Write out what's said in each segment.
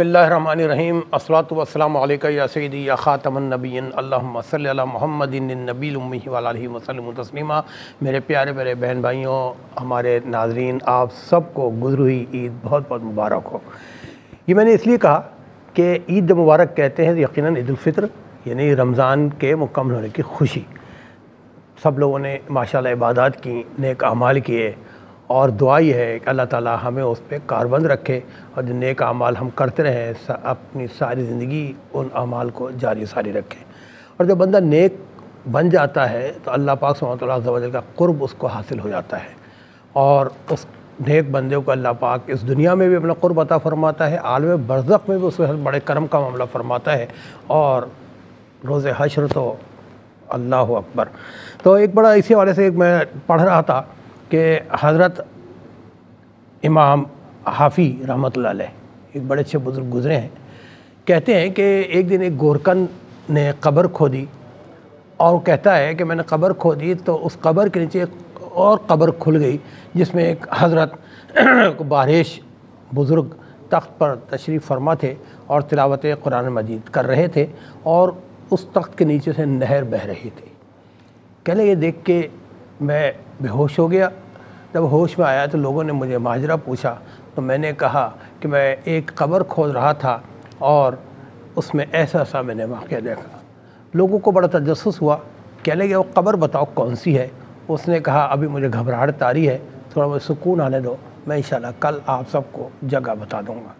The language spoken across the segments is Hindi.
बिसमीम असलात वसलाम या सैदी या ख़ातमनबीन अल्लाहुम्मा सल्ली अला मुहम्मदिन नबील उम्मी वालैहि वसल्लम तस्लीमा। मेरे प्यारे प्यारे बहन भाइयों, हमारे नाजरीन, आप सबको गुजर हुई ईद बहुत बहुत मुबारक हो। ये मैंने इसलिए कहा कि ईद मुबारक कहते हैं यकीन ईद फितर, यानी रमज़ान के मुकम्मल होने की खुशी। सब लोगों ने माशाल्लाह इबादत की, नेक अमाल किए। और दुआ ही है कि अल्लाह ताला हमें उस पर कारबंद रखे और जो नेक अमाल हम करते रहें अपनी सारी ज़िंदगी उन अमाल को जारी सारी रखें। और जब बंदा नेक बन जाता है तो अल्लाह पाक सुबहान का क़ुर्ब उसको हासिल हो जाता है। और उस नेक बंदे को अल्लाह पाक इस दुनिया में भी अपना क़ुर्ब अता फरमाता है, आलम बरज़क में भी उसके बड़े करम का मामला फरमाता है और रोज़ हशर तो अल्लाह अकबर। तो एक बड़ा इसी हवाले से एक मैं पढ़ रहा था कि हज़रत इमाम हाफ़ी रहमत एक बड़े अच्छे बुज़ुर्ग गुज़रे हैं, कहते हैं कि एक दिन एक गोरकन ने कब्र खोदी और कहता है कि मैंने कब्र खोदी तो उस कब्र के नीचे एक और कब्र खुल गई, जिसमें एक हज़रत बारिश बुज़ुर्ग तख्त पर तशरीफ़ फरमा थे और तिलावत कुरान मजीद कर रहे थे और उस तख्त के नीचे से नहर बह रही थी। कहले ये देख के मैं बेहोश हो गया। जब होश में आया तो लोगों ने मुझे माजरा पूछा तो मैंने कहा कि मैं एक कब्र खोद रहा था और उसमें ऐसा सा मैंने वाक़ देखा। लोगों को बड़ा तजस हुआ। कह लगे, वो कब्र बताओ कौन सी है? उसने कहा, अभी मुझे घबराहट तारी है, थोड़ा मुझे सुकून आने दो। मैं इंशाल्लाह कल आप सबको जगह बता दूँगा।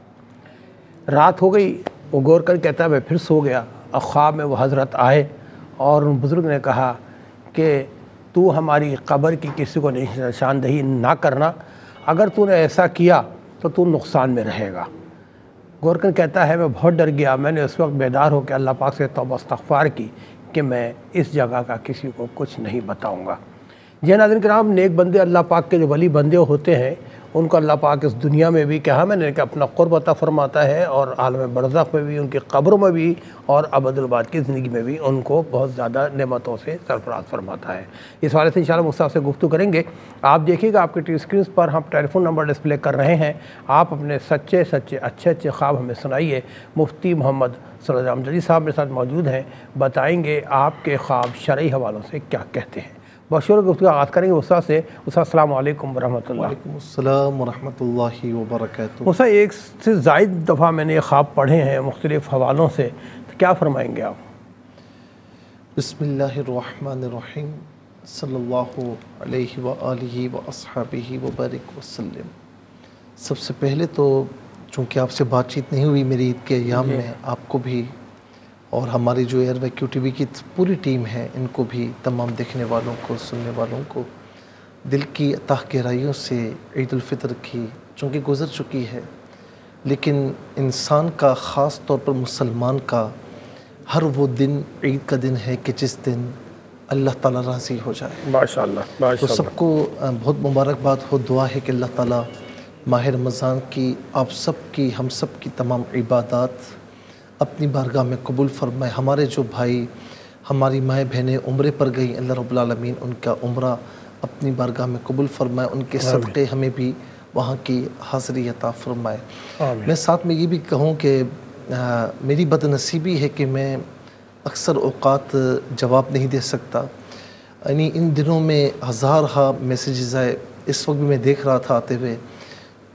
रात हो गई। वो गौर कर कहता, मैं फिर सो गया। और ख्वाब में वो हज़रत आए और उन बुज़ुर्ग ने कहा कि तू हमारी कब्र की किसी को निशानदही ना करना। अगर तूने ऐसा किया तो तू नुकसान में रहेगा। गोरकन कहता है, मैं बहुत डर गया। मैंने उस वक्त बेदार होकर अल्लाह पाक से तोबा इस्तफ़ार की कि मैं इस जगह का किसी को कुछ नहीं बताऊँगा। जैन नादिन कराम नेक बंदे अल्लाह पाक के जो वली बंदे होते हैं उनको अल्लाह पाक इस दुनिया में भी कहा, मैंने कि अपना क़ुरब अता फरमाता है और आलम बरज़ में भी, उनकी कब्रों में भी और अबदुलबाद की ज़िंदगी में भी उनको बहुत ज़्यादा नमतों से सरफराज फरमाता है। इस वाले से इंशाल्लाह मुस्ताफ़ से गुफ्तु करेंगे। आप देखिएगा, आपके टी स्क्रीन पर हम टेलीफोन नंबर डिस्प्ले कर रहे हैं। आप अपने सच्चे सच्चे, अच्छे अच्छे ख्वाब हमें सुनाइए। मुफ्ती मोहम्मद सलाम जदी साहब मेरे साथ मौजूद हैं। बताएँगे आपके ख्वाब शरय हवालों से क्या कहते हैं। बशूर गुफ्तु आगाज़ करेंगे उसा से। उसा अल्लाम वरहमल वरक उसा एक से जायद दफ़ा मैंने ये ख्वाब पढ़े हैं मुख्तलिफ़ हवालों से। तो क्या फरमाएँगे आप? बसमीम सल्लल्लाहु अलैहि व अस्हाबिही व बारिक वसल्लम। सबसे पहले तो चूँकि आपसे बातचीत नहीं हुई मेरी ईद के अयाम में आपको भी और हमारी जो एयर वैक्यू टी की पूरी टीम है इनको भी तमाम देखने वालों को सुनने वालों को दिल की अतः गहराइयों से ईदालफ़ितर की चूँकि गुज़र चुकी है लेकिन इंसान का ख़ास तौर पर मुसलमान का हर वो दिन ईद का दिन है कि जिस दिन अल्लाह ताला राज़ी हो जाए। माशाल्लाह तो सबको बहुत मुबारकबाद हो दुआ है कि अल्लाह ताला माह रमज़ान की आप सब की हम सब की तमाम इबादत अपनी बारगाह में कबूल फरमाए हमारे जो भाई हमारी माएँ बहनें उम्र पर गई अल्लाह रब्लमीन उनका उम्र अपनी बारगाह में कबूल फरमाए उनके सदक़े हमें भी वहाँ की हाज़री अता फरमाए। मैं साथ में ये भी कहूँ कि मेरी बदनसीबी है कि मैं अक्सर अवकात जवाब नहीं दे सकता। यानी इन दिनों में हज़ार हा मैसेजेस आए इस वक्त भी मैं देख रहा था आते हुए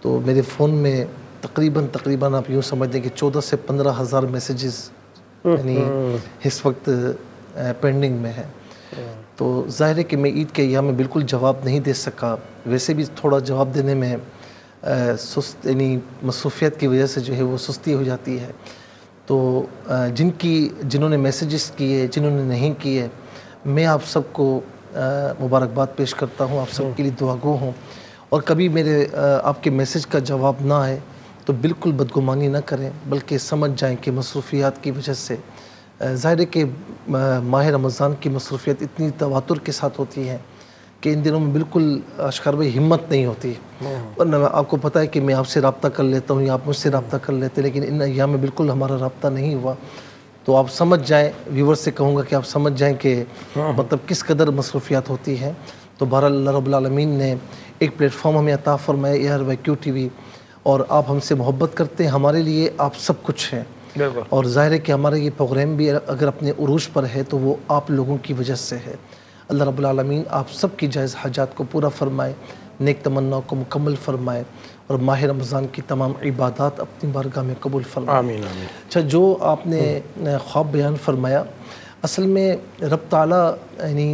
तो मेरे फ़ोन में तकरीबन तकरीबन आप यूँ समझ लें कि चौदह से पंद्रह हज़ार मैसेजेस यानी इस वक्त पेंडिंग में है। तो ज़ाहिर है कि मैं ईद के अयाम में बिल्कुल जवाब नहीं दे सका। वैसे भी थोड़ा जवाब देने में सुस्त यानी मसरूफियत की वजह से जो है वो सुस्ती हो जाती है। तो जिनकी जिन्होंने मैसेजेस किए जिन्होंने नहीं किए मैं आप सबको मुबारकबाद पेश करता हूँ। आप सबके लिए दुआगो हूँ। और कभी मेरे आपके मैसेज का जवाब ना आए तो बिल्कुल बदगुमानी ना करें बल्कि समझ जाएँ कि मसरूफियात की वजह से ज़ाहिर है कि माह रमज़ान की मसरूफियत इतनी तवातुर के साथ होती है कि इन दिनों में बिल्कुल अशकार भाई हिम्मत नहीं होती। और न आपको पता है कि मैं आपसे रबता कर लेता हूँ या आप मुझसे रबता कर लेते लेकिन इन अयाम में बिल्कुल हमारा रबता नहीं हुआ। तो आप समझ जाएँ व्यूवर से कहूँगा कि आप समझ जाएँ कि मतलब किस कदर मसरूफियात होती हैं। तो बहर रबालमीन ने एक प्लेटफॉर्म हमें अता फरमाया एयर वैक्यू टी वी और आप हमसे मोहब्बत करते हैं हमारे लिए आप सब कुछ हैं। और ज़ाहिर है कि हमारा ये प्रोग्राम भी अगर अपने उरूज पर है तो वो आप लोगों की वजह से है। अल्लाह रब्बुल आलमीन आप सब की जायज़ हाजात को पूरा फरमाए नेक तमन्ना को मुकम्मल फरमाए और माह रमज़ान की तमाम इबादत अपनी बारगाह में कबूल फरमाए। आमीन आमीन। अच्छा जो आपने ख्वाब बयान फरमाया असल में रब ताला यानी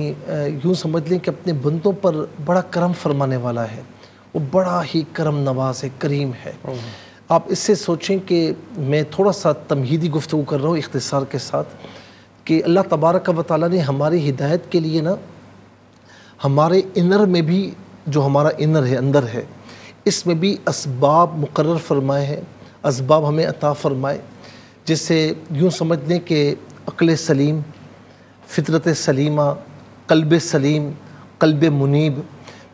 यूँ समझ लें कि अपने बंदों पर बड़ा करम फरमाने वाला है। वो बड़ा ही करम नवाज़ है, करीम है। आप इससे सोचें कि मैं थोड़ा सा तमहीदी गुफ्तु कर रहा हूँ इख्तसार के साथ कि अल्लाह तबारक व ताली ने हमारी हिदायत के लिए ना, हमारे इनर में भी जो हमारा इनर है, अंदर है, इसमें भी इसबाब मुकर फरमाए हैं इसबाब हमें अता फरमाए, जिससे यूँ समझ लें कि अक्ल सलीम, फितरत सलीमा, कल्ब सलीम, कल्ब मुनीब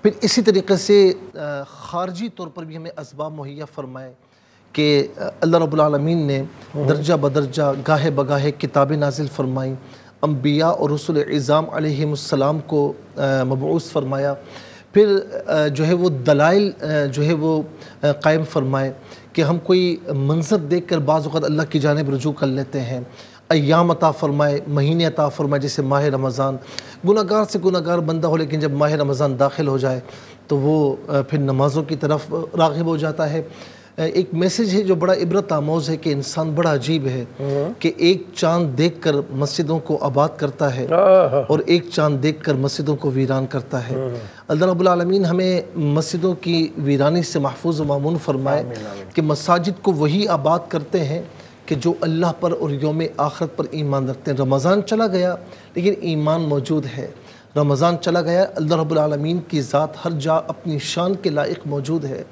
फिर इसी तरीके से ख़ारजी तौर पर भी हमें इसबाब मुहैया फरमाए कि अल्लाह रबालमीन ने दर्जा बदर्जा गाहे बगाहे किताबें नाजिल फरमाई। अम्बिया और रसुल इज़ाम को मबूस फरमाया। फिर जो है वो दलाइल जो है वो कायम फरमाए कि हम कोई मंजर देख कर बाज़त अल्लाह की जानब रजू कर लेते हैं। अयाम अता फ़रमाए महीने अता फ़रमाए जैसे माह रमज़ान। गुनागार से गुनागार बंदा हो लेकिन जब माह रमज़ान दाखिल हो जाए तो वो फिर नमाज़ों की तरफ़ रागब हो जाता है। एक मैसेज है जो बड़ा इबरत आमोज है कि इंसान बड़ा अजीब है कि एक चाँद देख कर मस्जिदों को आबाद करता है और एक चाँद देख कर मस्जिदों को वीरान करता है। अल्लाह रबालमीन हमें मस्जिदों की वीरानी से महफूज मामून फरमाए कि मसाजिद को वही आबाद करते हैं कि जो अल्लाह पर और योम आखरत पर ईमान रखते हैं, रमज़ान चला गया, लेकिन ईमान मौजूद है। रमज़ान चला गया, अल्लाह रबालमीन की ज़ात हर जा अपनी शान के लायक मौजूद है।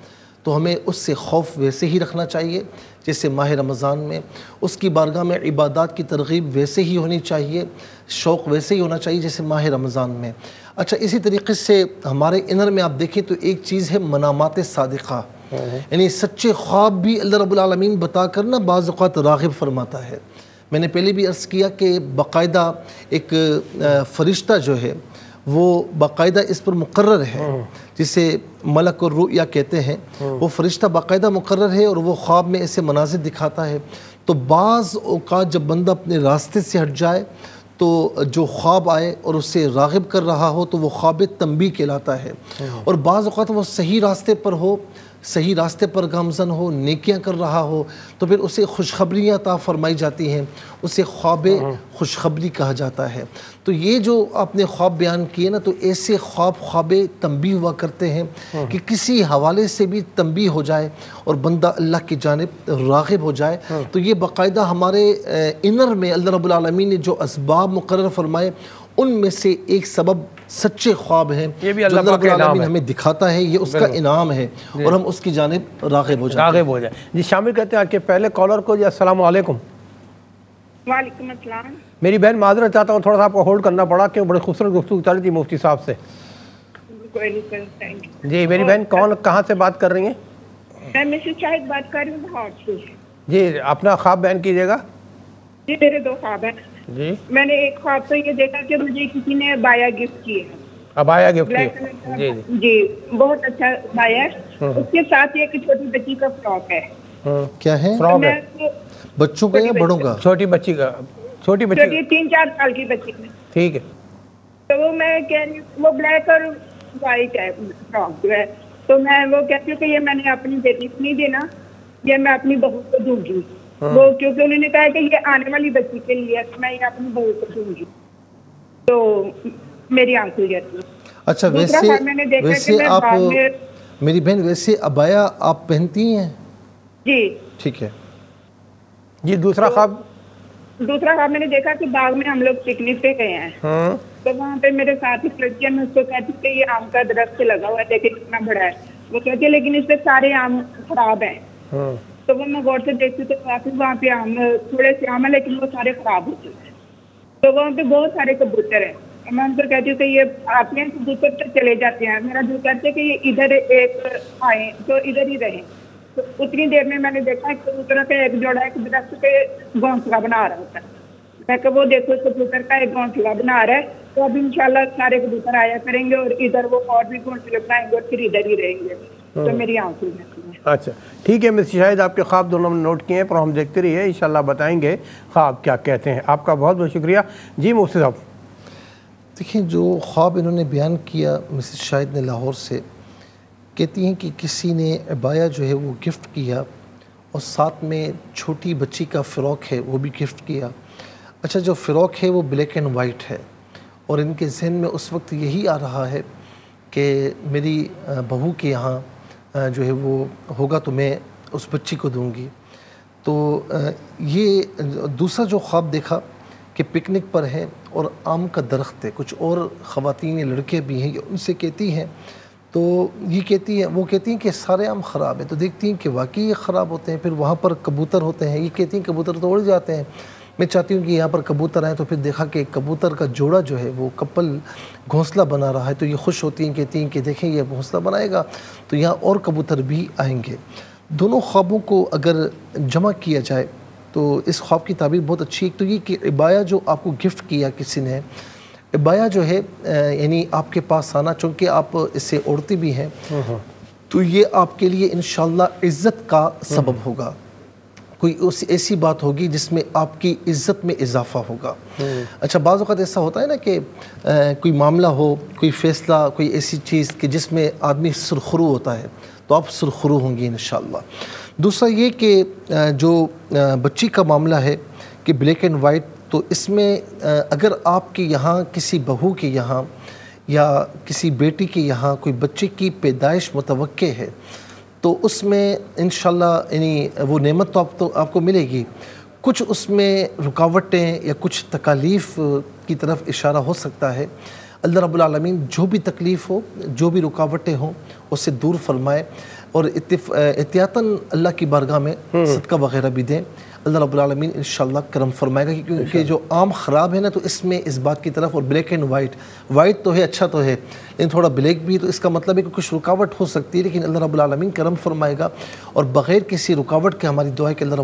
तो हमें उससे खौफ वैसे ही रखना चाहिए, जैसे माह रमज़ान में। उसकी बारगाह में इबादत की तरगीब वैसे ही होनी चाहिए, शौक़ वैसे ही होना चाहिए, जैसे माह रमज़ान में। अच्छा इसी तरीके से हमारे इनर में आप देखें तो एक चीज़ है मनामात सदक़ा। यानी सच्चे ख्वाब भी अल्लाह रबालमीन बता कर ना बाज़ात रागब फरमाता है। मैंने पहले भी अर्ज़ किया कि बाकायदा एक फ़रिश्ता जो है वो बाकायदा इस पर मुकर है। जिसे मलक और रुया कहते हैं वो फरिश्ता बाकायदा मुकर है और वो ख्वाब में ऐसे मनाजिर दिखाता है। तो बाज़ अवकात जब बंदा अपने रास्ते से हट जाए तो जो ख्वाब आए और उससे रागब कर रहा हो तो वो ख्वाब तंबी कहलाता है। और बाज़ अवत वो सही रास्ते पर हो सही रास्ते पर गामजन हो नेकियाँ कर रहा हो तो फिर उसे खुशखबरियाँ ता फरमाई जाती हैं। उसे ख्वाब खुशखबरी कहा जाता है। तो ये जो आपने ख्वाब बयान किए ना तो ऐसे ख्वाब ख्वाब तंबी हुआ करते हैं कि किसी हवाले से भी तंबी हो जाए और बंदा अल्लाह की जानब रागब हो जाए। तो ये बाकायदा हमारे इनर में अल्लाह रबालमीन ने जो इसबाब मुकर फरमाए उनमें से एक सबब सच्चे ख्वाब हैं ये भी अल्लाह हमें दिखाता है ये उसका इनाम है और हम उसकी जानब रागब हो जाए रागब हो जाए। जी शामिल कहते हैं आपके पहले कॉलर को। जी अस्सलाम वालेकुम वालेकुम मेरी बहन माजरत चाहता हूँ थोड़ा सा आपको होल्ड करना पड़ा कि बड़े खूबसूरत गुफ्तु चल रही थी मुफ्ती साहब से। जी मेरी बहन कौन कहाँ से बात कर रही हैं? मैं शाहिद बात कर रही हूँ जी अपना ख्वाब बयान कीजिएगा। जी मेरे दो ख्वाब हैं। जी। मैंने एक ख्वाब तो ये देखा कि मुझे किसी ने बाया गिफ्ट किए अबाया गिफ्ट किए? जी जी। बहुत अच्छा बाया है। हाँ। उसके साथ ही एक छोटी बच्ची का फ्रॉक है। हाँ। क्या है? फ्रॉक है। बच्चों का या बड़ों का? छोटी बच्ची का। छोटी बच्ची तीन चार साल की बच्ची ठीक है। तो वो मैं कह रही वो ब्लैक और वाइट है फ्रॉक जो है। तो मैं वो कहती हूँ कि ये मैंने अपनी बेटी को नहीं देना ये मैं अपनी बहू को दूँगी। हाँ। वो क्योंकि उन्होंने कहा कि ये आने वाली बच्ची के लिए तो मैं ये अपनी बहू को दूँगी। तो मेरी आँख खुल जाती अच्छा वैसे वैसे आप मेरी बहन वैसे अबाया आप पहनती हैं? जी। ठीक है। जी दूसरा ख्वाब? दूसरा ख्वाब मैंने देखा कि बाग में हम लोग पिकनिक पे गए हैं। हाँ। तो वहाँ पे मेरे साथ एक लड़कियाँ मैं उसको कहती कि ये आम का दरख्त लगा हुआ है देखे कितना बड़ा है। वो कहती है लेकिन इस पे सारे आम खराब हैं। हाँ। तो वो मैं गौर से देखती तो काफ़ी वहाँ पे आम, थोड़े से आम है, लेकिन वो सारे खराब हो चुके हैं। तो वहाँ पे बहुत सारे कबूतर हैं। मैं उनको कहती हूँ कि ये आते हैं, कबूतर तो चले जाते हैं। मेरा जो कहते हैं कि ये इधर एक आए तो इधर ही रहे। तो उतनी देर में मैंने देखा एक कबूतर का एक जोड़ा, एक दरख्त पे घोंसला बना रहा होता है। मैं कहा, वो देखो कबूतर का एक घोंसला बना रहा है। तो अब इंशाल्लाह सारे कबूतर आया करेंगे और इधर वो और भी घोंसले बनाएँगे और फिर इधर ही रहेंगे। तो मेरी आँख जाती है। अच्छा ठीक है मिस शाहिद आपके ख्वाब दोनों ने नोट किए हैं पर हम देखते रहिए इंशाल्लाह बताएँगे ख्वाब क्या कहते हैं। आपका बहुत बहुत शुक्रिया। जी मुफ्ती साहब। देखिए जो ख्वाब इन्होंने बयान किया मिसेस शाहिद ने लाहौर से कहती हैं कि किसी ने अबाया जो है वो गिफ्ट किया और साथ में छोटी बच्ची का फ़्रॉक है वो भी गिफ्ट किया। अच्छा जो फ़्रॉक है वो ब्लैक एंड वाइट है और इनके जहन में उस वक्त यही आ रहा है कि मेरी बहू के यहाँ जो है वो होगा तो मैं उस बच्ची को दूँगी। तो ये दूसरा जो ख्वाब देखा कि पिकनिक पर है और आम का दरख्त है। कुछ और ख़वातीन या लड़के भी हैं उनसे कहती हैं। तो ये कहती है, वो कहती हैं कि सारे आम ख़राब हैं। तो देखती हैं कि वाकई ये ख़राब होते हैं, फिर वहाँ पर कबूतर होते हैं, ये कहती हैं कबूतर तो उड़ जाते हैं। मैं चाहती हूँ कि यहाँ पर कबूतर आए तो फिर देखा कि कबूतर का जोड़ा जो है वो कपल घोंसला बना रहा है तो ये खुश होती हैं कहती हैं कि देखें ये घोंसला बनाएगा तो यहाँ और कबूतर भी आएँगे। दोनों ख्वाबों को अगर जमा किया जाए तो इस ख्वाब की ताबीर बहुत अच्छी एक तो ये कि इबाया जो आपको गिफ्ट किया किसी ने इबाया जो है यानी आपके पास आना चूँकि आप इससे उड़ती भी हैं तो ये आपके लिए इन इज़्ज़त का सबब होगा। कोई उस ऐसी बात होगी जिसमें आपकी इज़्ज़त में इजाफा होगा। अच्छा बाज़ अवत ऐसा होता है ना कि कोई मामला हो कोई फ़ैसला कोई ऐसी चीज़ कि जिसमें आदमी सुरखरू होता है तो आप सुरखरू होंगी इन दूसरा ये कि जो बच्ची का मामला है कि ब्लैक एंड वाइट तो इसमें अगर आपके यहाँ किसी बहू के यहाँ या किसी बेटी के यहाँ कोई बच्चे की पैदाइश मुतवक्के है तो उसमें इन यानी वो नेमत तो आप तो आपको मिलेगी। कुछ उसमें रुकावटें या कुछ तकालीफ की तरफ़ इशारा हो सकता है। अल्लाह रब्लम जो भी तकलीफ़ हो जो भी रुकावटें हों उससे दूर फरमाए और एहतियातन अल्लाह की बारगाह में सदका वगैरह भी दें। अल्लाह रब्बुल आलमीन इंशाल्लाह करम फरमाएगा क्योंकि जो आम ख़राब है ना तो इसमें इस बात की तरफ़ और ब्लैक एंड वाइट। वाइट तो है अच्छा तो है लेकिन थोड़ा ब्लैक भी तो इसका मतलब है कि कुछ रुकावट हो सकती है लेकिन अल्लाह रब्बुल आलमीन करम फरमाएगा और बग़ैर किसी रुकावट के हमारी दुआ है कि अल्लाह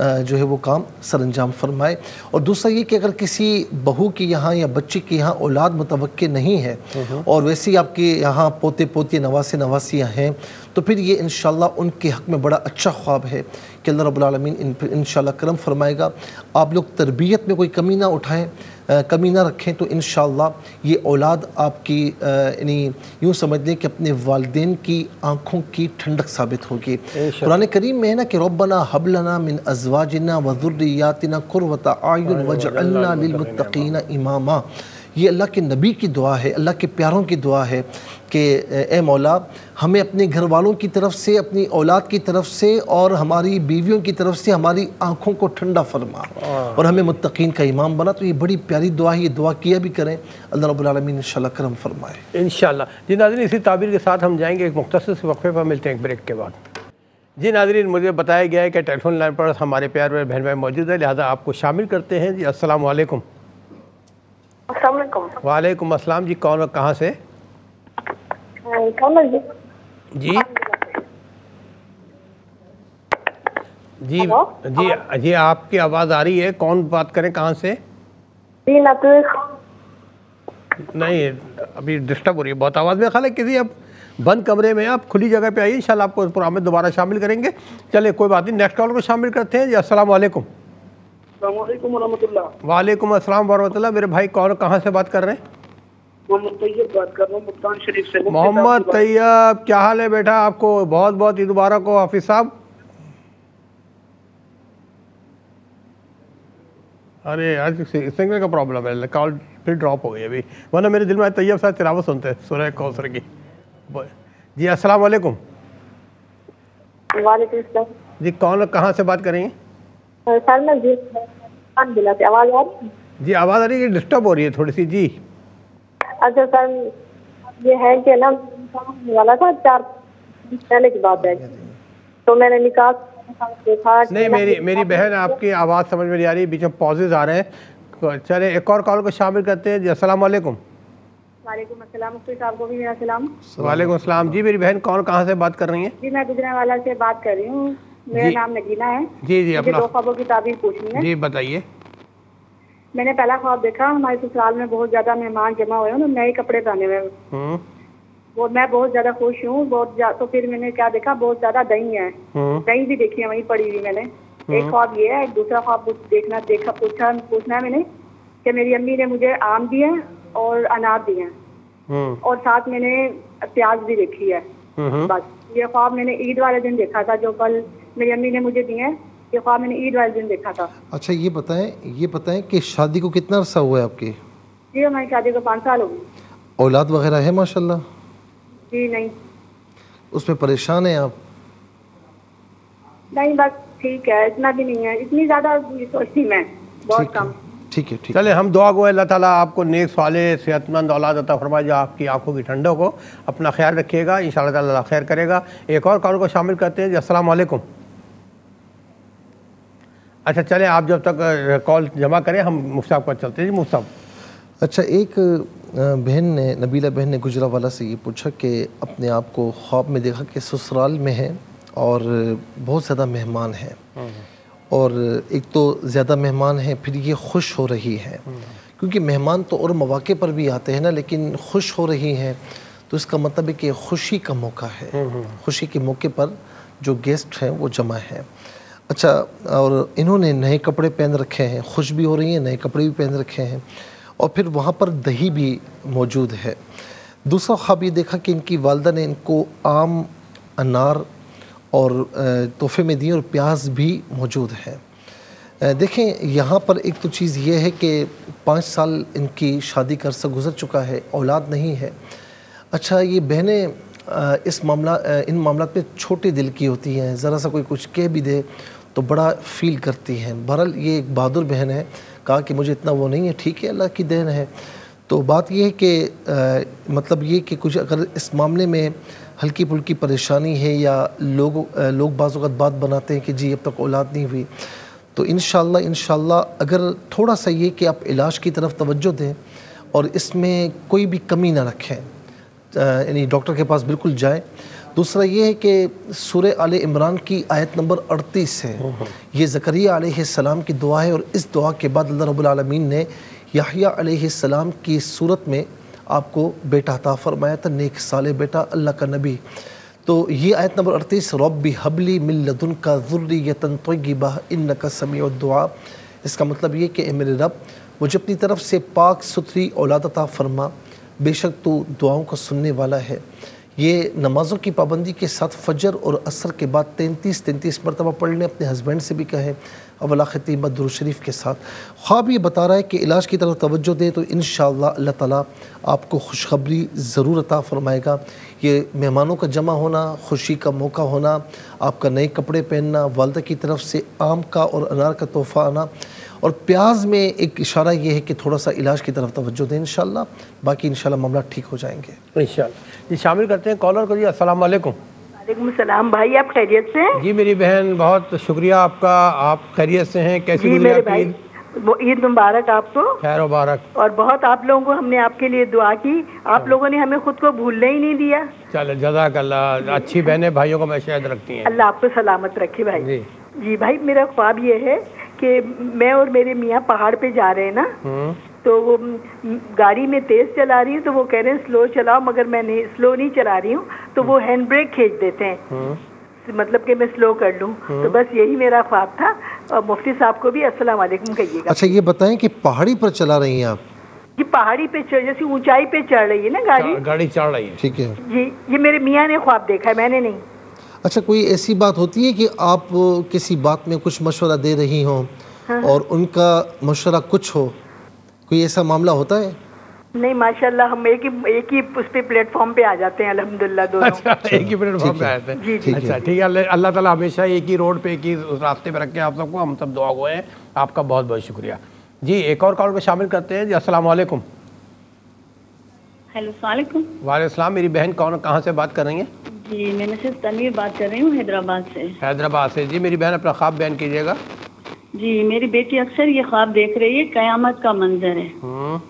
अ, जो है वो काम सर अंजाम फरमाए। और दूसरा ये कि अगर किसी बहू के यहाँ या बच्चे के यहाँ औलाद मुतवक्के नहीं है और वैसे ही आपके यहाँ पोते पोते नवासे नवासियाँ हैं तो फिर ये इन उनके हक़ में बड़ा अच्छा ख्वाब है कि अल्लाह रब्बुल आलमीन इन इंशाल्लाह करम फरमाएगा। आप लोग तरबियत में कोई कमी ना उठाएँ कमी ना रखें तो इन ये औलाद आपकी यानी यूँ समझ लें कि अपने वालदेन की आँखों की ठंडक साबित होगी। कुरान करीम में है ना कि रब्बना हबलना मिन अजवाजना व ज़ुर्रियातिना आयुन लिलमुत्तकीना इमामा। ये अल्लाह के नबी की दुआ है अल्लाह के प्यारों की दुआ है कि ए मौला हमें अपने घर वालों की तरफ़ से अपनी औलाद की तरफ़ से और हमारी बीवियों की तरफ़ से हमारी आँखों को ठंडा फरमा और हमें मुत्तकीन का इमाम बना। तो ये बड़ी प्यारी दुआ है ये दुआ किया भी करें अल्लाह आलमीन इंशाल्लाह करम फरमाए। इन जी नाजरीन इसी ताबीर के साथ हम जाएँगे एक मुख्तर से वक्फे पर मिलते हैं एक ब्रेक के बाद। जी नाजरीन मुझे बताया गया है कि टेलीफोन लाइन पर हमारे प्यार बहन भाई मौजूद है लिहाजा आपको शामिल करते हैं। जी अस्सलाम वालेकुम अस्सलाम जी कौन और कहाँ से? जी? जी। जी जी आपकी आवाज़ आ रही है। कौन बात करें कहाँ से? तो नहीं अभी डिस्टर्ब हो रही है बहुत आवाज़ में ख्याल है किसी अब बंद कमरे में आप खुली जगह पे आइए इंशाल्लाह आपको प्रोग्राम में दोबारा शामिल करेंगे। चलिए कोई बात नहीं नेक्स्ट कॉल को शामिल करते हैं जी अस्सलाम वालेकुम अस्सलाम वरहमतुल्लाह। मेरे भाई कौन कहाँ से बात कर रहे हैं? मोहम्मद तैयब बात कर रहा हूँ मुल्तान शरीफ से। मुफ्ती मोहम्मद साहब की बात- तैयब क्या हाल है बेटा? आपको बहुत बहुत ईद मुबारक हो हाफिज साहब। अरे आज सिंगल का प्रॉब्लम है कॉल फिर ड्रॉप हो गई अभी। वरना मेरे दिल में तैयब साहब तिलावत सुनते हैं सुरह कौसर की। जी अस्सलाम वालेकुम। वालेकुम जी कौन कहाँ से बात करेंगे सर मैं जी कान दिला से आवाज़ आ रही है? जी आवाज़ आ रही है डिस्टर्ब हो रही है थोड़ी सी जी। अच्छा सर ये है कि ना वाला था चार पहले की बात है। तो मैंने निकाह देखा नहीं मेरी मेरी बहन आपकी आवाज़ समझ में नहीं आ रही बीच में पॉजेज आ रहे हैं। चले एक और कॉल को शामिल करते हैं। जी अस्सलाम वालेकुम। सलाम। वालेकुम जी मेरी बहन कौन कहाँ से बात कर रही है? जी मैं गुजरावाला से बात कर रही हूँ। मेरा नाम नगीना है। जी जी अपना। दो ख्वाबों की ताबीर पूछनी है। जी बताइए। मैंने पहला ख्वाब देखा हमारे ससुराल में बहुत ज़्यादा मेहमान जमा हुए उन्होंने नए कपड़े पहने हुए हम्म। वो मैं बहुत ज़्यादा खुश हूँ बहुत तो फिर मैंने क्या देखा बहुत ज़्यादा दही है। हम्म। दही भी देखी है वहीं पड़ी हुई मैंने। एक ख्वाब ये है दूसरा ख्वाब देखना देखा पूछा पूछना है मैंने कि मेरी अम्मी ने मुझे आम दिए और अनार दिए हम्म। और साथ मैंने प्याज भी देखी है। हम्म। बस ये ख्वाब मैंने ईद वाले दिन देखा था जो कल मेरी अम्मी ने मुझे दिए हैं ये ख्वाब मैंने ईद वाले दिन देखा था। अच्छा ये बताएँ ये बताएँ कि शादी को कितना अरसा हुआ है आपकी? जी हमारी शादी को पाँच साल हो गए। औलाद वगैरह है माशाल्लाह? जी नहीं। उसमें परेशान हैं आप? नहीं बस ठीक है इतना भी नहीं है। इतनी ज़्यादा सोचती मैं बहुत ठीक कम। है ठीक है। ठीक चले हम दुआ गो अल्लाह ताला आपको नेक साले सेहतमंद औलाद अता फरमाए जो आपकी आँखों की ठंडक हो अपना ख्याल रखिएगा। इन ताला खैर करेगा। एक और कॉल को शामिल करते हैं जी अस्सलाम वालेकुम अच्छा चले आप जब तक कॉल जमा करें हम मुफ़्त साहब पर चलते हैं। जी मुफ़्त साहब। अच्छा एक बहन ने नबीला बहन ने गुजरा वाला से ये पूछा कि अपने आप को ख्वाब में देखा कि ससुराल में है और बहुत ज़्यादा मेहमान हैं। और एक तो ज़्यादा मेहमान हैं फिर ये खुश हो रही हैं। क्योंकि मेहमान तो और मौके पर भी आते हैं ना लेकिन खुश हो रही हैं तो इसका मतलब है कि खुशी का मौका है। खुशी के मौके पर जो गेस्ट हैं वो जमा हैं। अच्छा और इन्होंने नए कपड़े पहन रखे हैं, खुश भी हो रही हैं, नए कपड़े भी पहन रखे हैं, और फिर वहाँ पर दही भी मौजूद है। दूसरा ख्वाब ये देखा कि इनकी वालदा ने इनको आम, अनार और तोहफे में दिए और प्याज भी मौजूद है। देखें, यहाँ पर एक तो चीज़ ये है कि पाँच साल इनकी शादी का अरसा गुजर चुका है, औलाद नहीं है। अच्छा ये बहनें इस मामला इन मामला पे छोटे दिल की होती हैं, ज़रा सा कोई कुछ कह भी दे तो बड़ा फील करती हैं। बहरहाल, ये एक बहादुर बहन है, कहा कि मुझे इतना वो नहीं है, ठीक है, अल्लाह की देन है। तो बात ये है कि मतलब ये कि कुछ अगर इस मामले में हल्की फुल्की परेशानी है या लोग लोग बाज़ बात बनाते हैं कि जी, अब तक औलाद नहीं हुई तो इन इंशाल्लाह अगर थोड़ा सा ये कि आप इलाज की तरफ़ तवज्जो दें और इसमें कोई भी कमी ना रखें यानी डॉक्टर के पास बिल्कुल जाएँ। दूसरा ये है कि सूर्य आल इमरान की आयत नंबर 38 है। ये ज़करिया अलैहिस्सलाम की दुआ है और इस दुआ के बाद अल्लाह रब्बुल आलमीन ने याहिया अलैहिस्सलाम की सूरत में आपको बेटा अता फरमाया था नेक साले बेटा, अल्लाह का नबी। तो ये आयत नंबर अड़तीस, रब्बी हबली मिल्लदुन का जुर्री ज़ुर्रियतन तय्यबा इन्नका समीउ दुआ। इसका मतलब ये कि मेरे रब, मुझे अपनी तरफ़ से पाक सुथरी औलाद अता फरमा। बेशक तो दुआओं को सुनने वाला है। ये नमाज़ों की पाबंदी के साथ फजर और असर के बाद तैंतीस तैंतीस मरतबा पढ़ लें, अपने हस्बैंड से भी कहें, अवला ख़तीम दुर शरीफ के साथ। ख्वाब ये बता रहा है कि इलाज की तरफ़ तवज्जो दें तो इन अल्लाह ताला आपको खुशखबरी ज़रूर अता फ़रमाएगा। ये मेहमानों का जमा होना खुशी का मौका होना आपका नए कपड़े पहनना वालदा की तरफ़ से आम का और अनार का तोहफ़ा आना। और प्याज में एक इशारा ये है कि थोड़ा सा इलाज की तरफ़ तवज्जो दें इन बाकी इन मामला ठीक हो जाएँगे। इन जी शामिल करते हैं कॉलर को जी। अस्सलाम सलाम। भाई आप खैरियत से हैं? जी मेरी बहन बहुत शुक्रिया आपका। आप खैरियत से हैं? कैसी जी गुजरी मेरे आपकी? भाई ईद? मुबारक आपको। खैर मुबारक। और बहुत आप लोगों को हमने आपके लिए दुआ की। आप लोगों ने हमें खुद को भूलने ही नहीं दिया। चलो जजाक अल्लाह अच्छी बहनें भाइयों को मैं शायद रखती हैं। अल्लाह आपको सलामत रखे भाई। जी। जी भाई मेरा ख्वाब ये है कि मैं और मेरे मियाँ पहाड़ पे जा रहे हैं ना हम्म। तो वो गाड़ी में तेज चला रही हूँ तो वो कह रहे हैं स्लो चलाओ मगर मैं नहीं स्लो नहीं चला रही हूँ। तो वो हैंड ब्रेक खींच देते हैं। हम्म। मतलब कि मैं स्लो कर लूँ। तो बस यही मेरा ख्वाब था। और मुफ्ती साहब को भी अस्सलाम वालेकुम कहिएगा। अच्छा ये बताएँ कि पहाड़ी पर चला रही हैं आप? ये पहाड़ी पे चढ़ जैसे ऊंचाई पे चढ़ रही है ना गाड़ी? गाड़ी चढ़ रही है। ठीक है। जी ये मेरे मियाँ ने ख्वाब देखा है मैंने नहीं। अच्छा कोई ऐसी बात होती है कि आप किसी बात में कुछ मशवरा दे रही हों। और उनका मशवरा कुछ हो? कोई ऐसा मामला होता है? नहीं माशाल्लाह हम एक ही एक ही उस पे प्लेटफॉर्म पे आ जाते हैं अल्हम्दुलिल्लाह दोनों। अच्छा एक ही प्लेटफॉर्म पे आए थे। जी, जी। अच्छा ठीक है अल्लाह- ताला हमेशा एक ही रोड पे एक ही रास्ते पे रखे आप सबको हम सब दुआ गए हैं। आपका बहुत बहुत शुक्रिया। जी एक और कॉल को शामिल करते हैं। जी अस्सलाम वालेकुम। हेलो सलामकुम वालेकुम। मेरी बहन कौन कहाँ से बात कर रही हैं? जी मैं मिसेस तनवीर बात कर रही हूँ हैदराबाद से। हैदराबाद से। जी मेरी बहन अपना ख्वाब बयान कीजिएगा। जी मेरी बेटी अक्सर ये ख्वाब देख रही है कयामत का मंजर है। हम्म,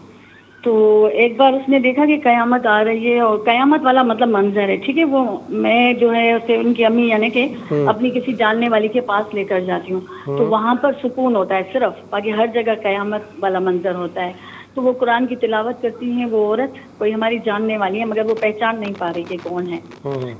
तो एक बार उसने देखा कि कयामत आ रही है और कयामत वाला मतलब मंजर है ठीक है? वो मैं जो है उसे उनकी अम्मी यानी कि अपनी किसी जानने वाली के पास लेकर जाती हूँ। तो वहाँ पर सुकून होता है सिर्फ़ बाकी हर जगह कयामत वाला मंजर होता है। तो वो कुरान की तिलावत करती हैं वो औरत कोई हमारी जानने वाली है मगर वो पहचान नहीं पा रही कि कौन है।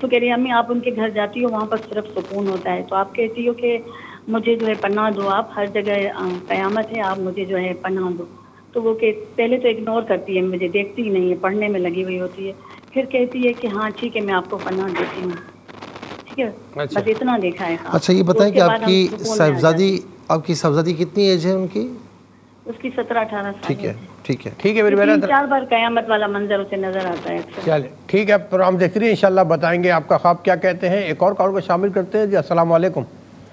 तो कह रही है अम्मी आप उनके घर जाती हो वहाँ पर सिर्फ़ सुकून होता है। तो आप कहती हो कि मुझे जो है पन्ना दो आप हर जगह कयामत है आप मुझे जो है पन्ना दो। तो वो कह पहले तो इग्नोर करती है मुझे देखती ही नहीं है पढ़ने में लगी हुई होती है। फिर कहती है कि हाँ ठीक है मैं आपको पन्ना देती हूँ। ठीक है? अच्छा। बस इतना देखा है। हाँ। अच्छा ये बताएँ कि आपकी साहिबजादी आपकी साहिबजादी कितनी एज है उनकी? उसकी सत्रह अठारह साल ठीक है ठीक है। ठीक है मेरी बहन चार बार कयामत वाला मंजर उसे नज़र आता है अक्सर। चले ठीक है प्रोग्राम देख रही है इंशाल्लाह बताएँगे आपका ख्वाब क्या कहते हैं। एक और कॉल को शामिल करते हैं। जी अस्सलाम वालेकुम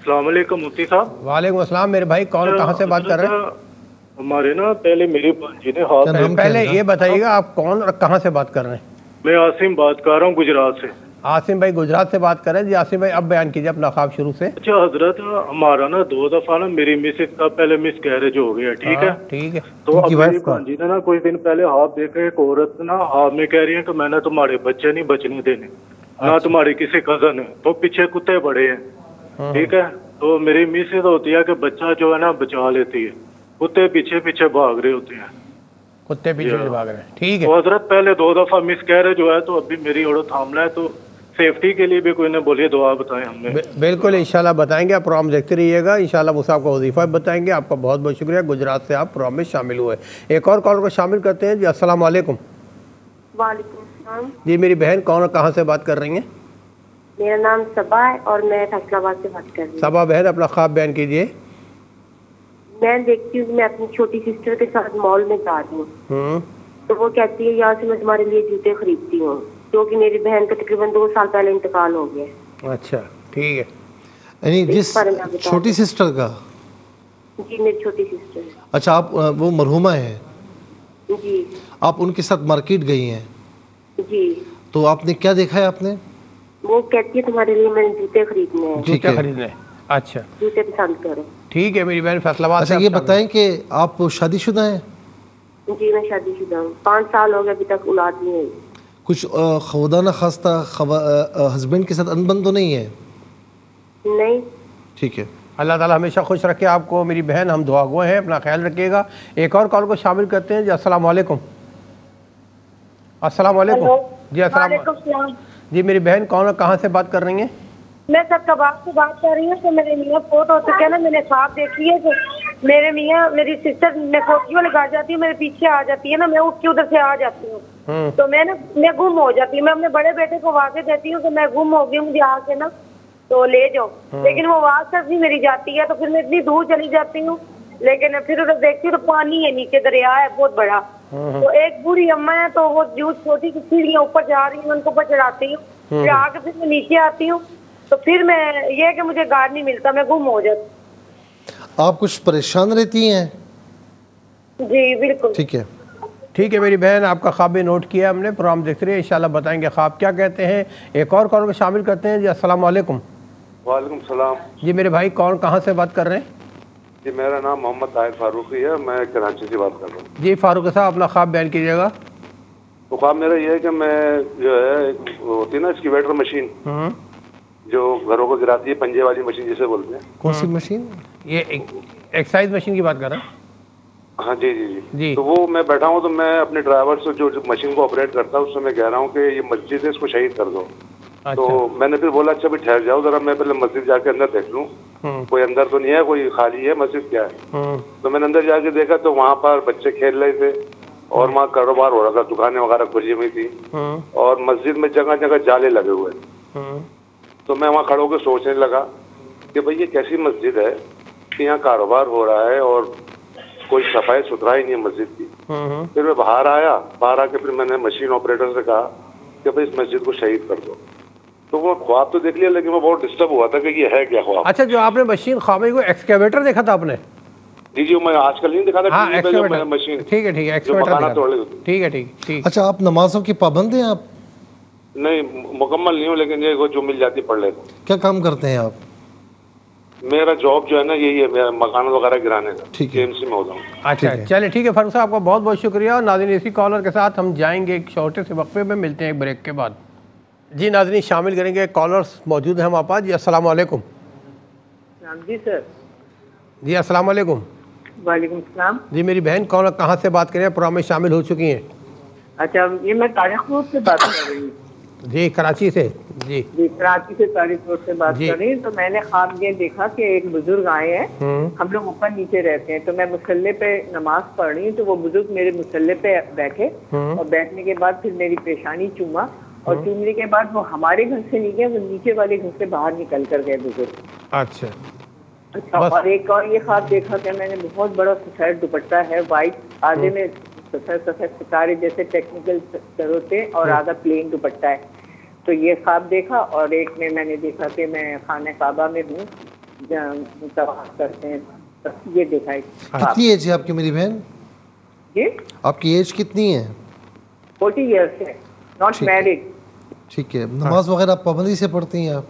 सलामकुम मुफ्ती साहब। वालेकुम अस्सलाम मेरे भाई कौन कहाँ से बात कर रहे हैं? हमारे ना पहले मेरी जी ने हाथ क्या पहले ये बताइएगा आप कौन और कहाँ से बात कर रहे हैं? मैं आसिम बात कर रहा हूँ गुजरात से। आसिम भाई गुजरात से बात कर रहे हैं? जी आसिम भाई अब बयान कीजिए अपना ख्वाब शुरू से। अच्छा हज़रत हमारा ना दो दफ़ा ना मेरी मिसेज का पहले मिस कैरेज हो गया ठीक है? हाँ, ठीक है। तो अब उनकी मेरी भांजी ने ना कुछ दिन पहले हाथ देखे एक औरत ना हाथ में कह रही है कि मैंने तुम्हारे बच्चे नहीं बचने देने अच्छा। ना तुम्हारे किसी कज़न है तो पीछे कुत्ते बड़े हैं हाँ। ठीक है? तो मेरी मिसेज होती है कि बच्चा जो है ना बचा लेती है। कुत्ते पीछे पीछे भाग रहे होते हैं। कुत्ते पीछे पीछे भाग रहे हैं। ठीक है। तो हज़रत पहले दो दफ़ा मिस कह रहे जो है तो अभी मेरी और थामना है तो सेफ्टी के लिए भी कोई ने बोलिए दुआ बताएँ हमें। बि- बिल्कुल इंशाल्लाह बताएँगे आप प्रोग्राम देखते रहिएगा। इंशाल्लाह मुझसे आपको वजीफ़ा बताएँगे। आपका बहुत बहुत शुक्रिया। गुजरात से आप प्रोग्राम में शामिल हुए एक और कॉल को शामिल करते हैं। जी अस्सलाम वालेकुम। वालेकुम जी मेरी बहन कौन और कहाँ से बात कर रही हैं? मेरा नाम सबा है और मैं फैसलाबाद से बात कर रही हूँ। सबा बहन अपना ख्वाब बयान कीजिए। मैं देखती हूँ कि मैं अपनी छोटी सिस्टर के साथ मॉल में जा रही हूँ। हम्म, तो वो कहती है यहाँ से मैं तुम्हारे लिए जूते खरीदती हूँ क्योंकि मेरी बहन का तकरीबन दो साल पहले इंतकाल हो गया अच्छा ठीक है। यानी जिस छोटी सिस्टर का? जी मेरी छोटी सिस्टर अच्छा आप वो मरहुमा है? जी। आप उनके साथ मार्केट गई हैं? जी। तो आपने क्या देखा है आपने? वो कहती है तुम्हारे लिए मैंने जूते खरीदने हैं। जूते खरीदने हैं। अच्छा। जूते पसंद करो। ठीक है मेरी बहन फैसलाबाद अच्छा ये बताएँ कि आप शादीशुदा हैं? जी मैं शादीशुदा हूँ। पाँच साल हो गए अभी तक औलाद नहीं हुई। कुछ खुदा न खास्ता हस्बैंड के साथ अनबन तो नहीं है? नहीं। ठीक है। अल्लाह ताला हमेशा खुश रखे आपको मेरी बहन हम दुआ गो हैं अपना ख्याल रखिएगा। एक और कॉल को शामिल करते हैं। जी अस्सलाम वालेकुम अस्सलाम वालेकुम जी अस्सलाम जी मेरी बहन कौन और कहाँ से बात कर रही हैं? मैं सर कबाब से बात कर रही हूँ तो मेरे मियाँ फोट हो चुके हैं ना मैंने ख्वाब देखी है कि मेरे मियाँ मेरी सिस्टर नेकोटी वाले घर जाती हूँ मेरे पीछे आ जाती है ना मैं उठ के उधर से आ जाती हूँ। हम्म, तो मैं ना मैं गुम हो जाती हूँ मैं अपने बड़े बेटे को वाके देती हूँ कि मैं गुम हो गई हूँ मुझे आके ना तो ले जाओ। लेकिन वो आवाज़ तक भी मेरी जाती है तो फिर मैं इतनी दूर चली जाती हूँ लेकिन फिर उधर देखती हूँ तो पानी है नीचे दरिया है बहुत बड़ा। तो एक बूढ़ी अम्मा है तो वो जो छोटी सी सीढ़ियाँ ऊपर जा रही है उनको ऊपर चढ़ाती हूँ फिर आके फिर मैं नीचे आती हूँ तो फिर मैं ये कि मुझे गार्ड नहीं मिलता मैं गुम हो जाती। आप कुछ परेशान रहती हैं? जी बिल्कुल। ठीक है। ठीक है मेरी बहन आपका ख्वाब भी नोट किया हमने प्रोग्राम देख रहे हैं इंशाल्लाह बताएँगे ख्वाब क्या कहते हैं। एक और कॉल को शामिल करते हैं? जी अस्सलाम वालेकुम। वालेकुम सलाम। जी मेरे भाई कौन कहाँ से बात कर रहे हैं? जी मेरा नाम मोहम्मद ताहिर फारूकी है मैं कराची से बात कर रहा हूँ। जी फारूक साहब अपना ख्वाब बयान कीजिएगा। तो ख्वाब मेरा ये है कि मैं जो है होती है ना एक्सकीवेटर मशीन हम्म, जो घरों को गिराती है पंजे वाली मशीन जिसे बोलते हैं। कौन सी मशीन? ये एक्सरसाइज मशीन की बात कर रहे हैं। हाँ जी जी जी। जी। तो वो मैं बैठा हूँ तो मैं अपने ड्राइवर से जो जो मशीन को ऑपरेट करता हूँ उससे मैं कह रहा हूँ कि ये मस्जिद है इसको शहीद कर दो। अच्छा। तो मैंने फिर बोला अच्छा भी ठहर जाओ जरा मैं पहले मस्जिद जाके अंदर देख लूँ। हम्म, कोई अंदर तो नहीं है कोई खाली है मस्जिद क्या है? हम्म, तो मैंने अंदर जाके देखा तो वहाँ पर बच्चे खेल रहे थे और वहाँ कारोबार हो रहा था दुकानें वगैरह खुली हुई थी। हम्म, और मस्जिद में जगह जगह जाले लगे हुए। थे हम्म, तो मैं वहाँ खड़े होकर सोचने लगा कि भाई ये कैसी मस्जिद है? कि यहाँ कारोबार हो रहा है और कोई सफ़ाई सुथराई नहीं है मस्जिद की। फिर मैं बाहर आया बाहर आके फिर मैंने मशीन ऑपरेटर से कहा कि भाई इस मस्जिद को शहीद कर दो। तो वो ख्वाब तो देख लिया लेकिन मैं बहुत डिस्टर्ब हुआ था कि ये है क्या ख्वाब? अच्छा जो आपने मशीन ख्वाब को एक्सकेवेटर देखा था आपने? जी जी मैं आजकल नहीं दिखा था हाँ मशीन ठीक है ठीक है। ठीक है ठीक ठीक। अच्छा आप नमाजों की पाबंद हैं आप नहीं मुकम्मल नहीं हूँ लेकिन ये वो जो मिल जाती पढ़ लेता क्या काम करते हैं आप? मेरा जॉब जो है ना यही है मेरा मकान वगैरह गिराने का। ठीक है। KMC में होता हूँ। अच्छा। चलिए ठीक है फारूक साहब आपका बहुत बहुत शुक्रिया। और नाजिन इसी कॉलर के साथ हम जाएँगे एक छोटे से वक्फे में मिलते हैं एक ब्रेक के बाद। जी नाजरीन शामिल करेंगे कॉलर्स मौजूद हैं हमारे पास। जी अस्सलाम वालेकुम जी सर। जी अस्सलाम वालेकुम वालेकुम सलाम। जी मेरी बहन कौन कहाँ से बात करें प्रोग्राम में शामिल हो चुकी हैं। अच्छा ये मैं तारिक से बात कर रही हूँ। जी कराची से। जी। जी कराची से तारिक रोड से बात कर रही हूँ। तो मैंने ख्वाब ये देखा कि एक बुज़ुर्ग आए हैं। हम्म। हम लोग ऊपर नीचे रहते हैं। तो मैं मुसल्ले पे नमाज़ पढ़ रही हूँ। तो वो बुज़ुर्ग मेरे मुसल्ले पे बैठे हम्म। और बैठने के बाद फिर मेरी पेशानी चूमा और चूमने के बाद वो हमारे घर से नहीं गए वो नीचे वाले घर से बाहर निकल कर गए बुज़ुर्ग। अच्छा। अच्छा और एक और ये ख्वाब देखा कि मैंने बहुत बड़ा सफ़ेद दुपट्टा है वाइट आधे में सफ़ेद सफ़ेद सितारे जैसे टेक्निकल सर होते और आधा प्लेन दुपट्टा है। तो ये ख्वाब देखा और एक में मैंने देखा कि मैं खाना काबा में हूँ तवाफ करते हैं। तो ये देखा ख्वाब। कितनी एज है आपकी मेरी बहन? जी आपकी एज कितनी है? फोर्टी ईयर्स है। नॉट मैरिड ठीक है। नमाज़ वगैरह पाबंदी से पढ़ती हैं आप?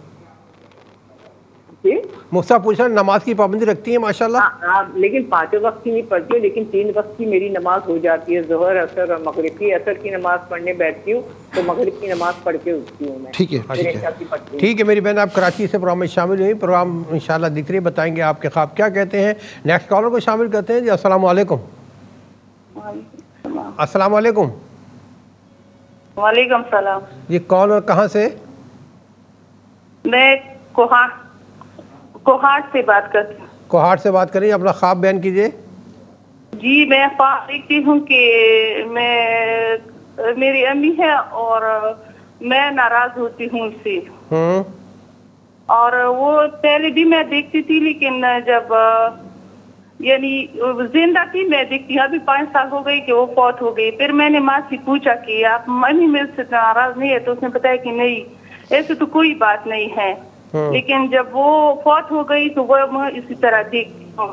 मुफ्ता पूछा नमाज़ की पाबंदी रखती है माशाल्लाह। हाँ, हाँ, लेकिन पाँचों वक्त की नहीं पढ़ती हूँ लेकिन तीन वक्त की मेरी नमाज़ हो जाती है जोहर असर और मगरिब की। असर की नमाज़ पढ़ने बैठती हूँ तो मगरिब की नमाज़ पढ़ के उठती हूँ मैं। ठीक है ठीक है। हूँ। ठीक है मेरी बहन आप कराची से प्रोग्राम में शामिल हुई प्रोग्राम इंशाल्लाह दिख रही बताएँगे आपके ख्वाब क्या कहते हैं। नेक्स्ट कॉलर को शामिल करते हैं जी अस्सलाम वालेकुम। अस्सलाम वालेकुम। सलाम। ये कौन और कहाँ से? मैं कोहाट कोहाट से बात करती हूँ कोहाट से बात करें अपना ख्वाब बयान कीजिए। जी मैं ख्वाब देखती हूँ कि मैं मेरी अम्मी है और मैं नाराज़ होती हूँ उससे हम्म। और वो पहले भी मैं देखती थी लेकिन जब यानी ज़िंदा थी मैं देखती हूँ। अभी पाँच साल हो गई कि वो फौत हो गई। फिर मैंने माँ से पूछा कि आप मम्मी मेरे से नाराज़ नहीं है तो उसने बताया कि नहीं ऐसे तो कोई बात नहीं है। लेकिन जब वो फौत हो गई तो वो मैं इसी तरह देखती हूँ।